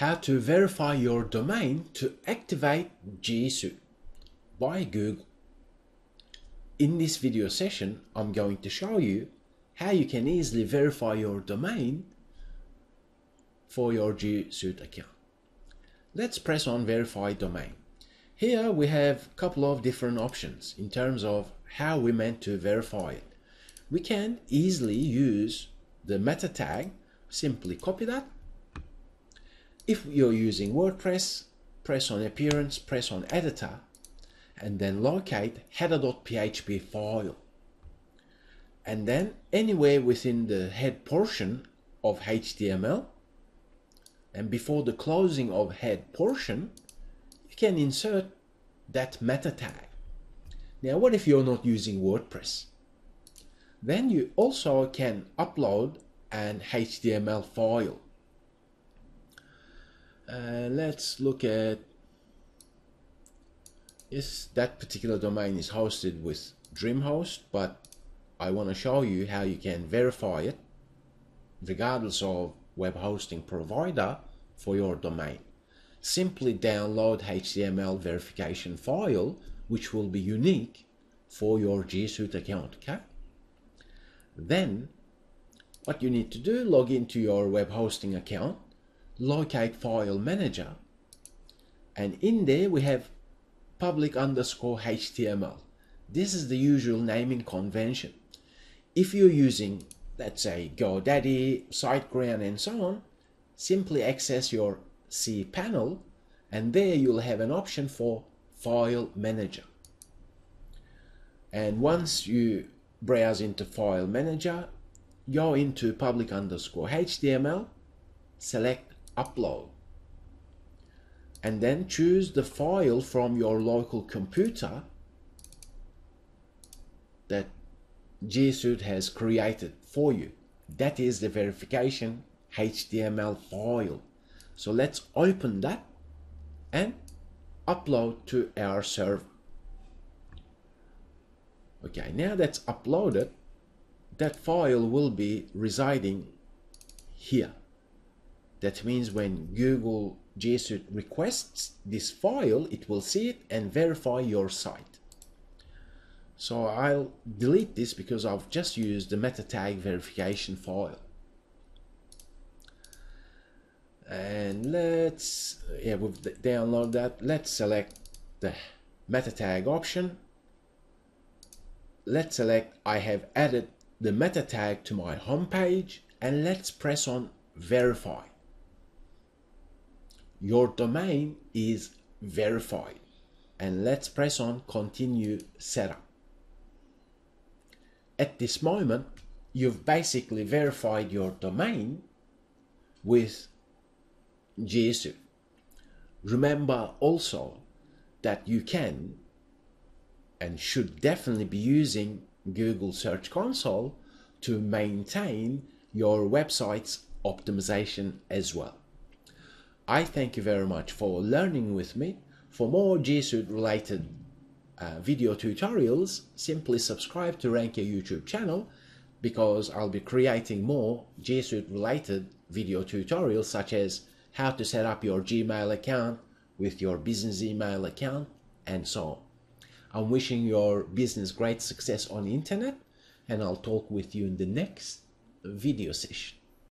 how to verify your domain to activate G Suite by Google. In this video session, I'm going to show you how you can easily verify your domain for your G Suite account. Let's press on verify domain. Here we have a couple of different options in terms of how we meant to verify it. We can easily use the meta tag, simply copy that. If you're using WordPress, press on appearance, press on editor, and then locate header.php file. And then anywhere within the head portion of HTML, and before the closing of head portion, you can insert that meta tag. Now, what if you're not using WordPress? Then you also can upload an HTML file. Uh, let's look at yes that particular domain is hosted with DreamHost but I want to show you how you can verify it regardless of web hosting provider for your domain. Simply download HTML verification file which will be unique for your G Suite account okay? Then what you need to do log into your web hosting account locate file manager. And in there we have public underscore HTML this is the usual naming convention. If you're using let's say GoDaddy, SiteGround and so on simply access your cPanel and there you'll have an option for file manager. And once you browse into file manager go into public underscore HTML select upload and then choose the file from your local computer that G Suite has created for you that is the verification HTML file so let's open that and upload to our server. Okay, now that's uploaded, that file will be residing here. That means when Google G requests this file, it will see it and verify your site. So I'll delete this because I've just used the meta tag verification file. and let's yeah we've download that let's select the meta tag option let's select I have added the meta tag to my home page and let's press on verify your domain is verified and let's press on continue setup at this moment you've basically verified your domain with G Suite. Remember also that you can and should definitely be using Google Search Console to maintain your website's optimization as well. I thank you very much for learning with me. For more G Suite related uh, video tutorials, simply subscribe to RankYa YouTube channel because I'll be creating more G Suite related video tutorials such as how to set up your Gmail account with your business email account, and so on. I'm wishing your business great success on the internet, and I'll talk with you in the next video session.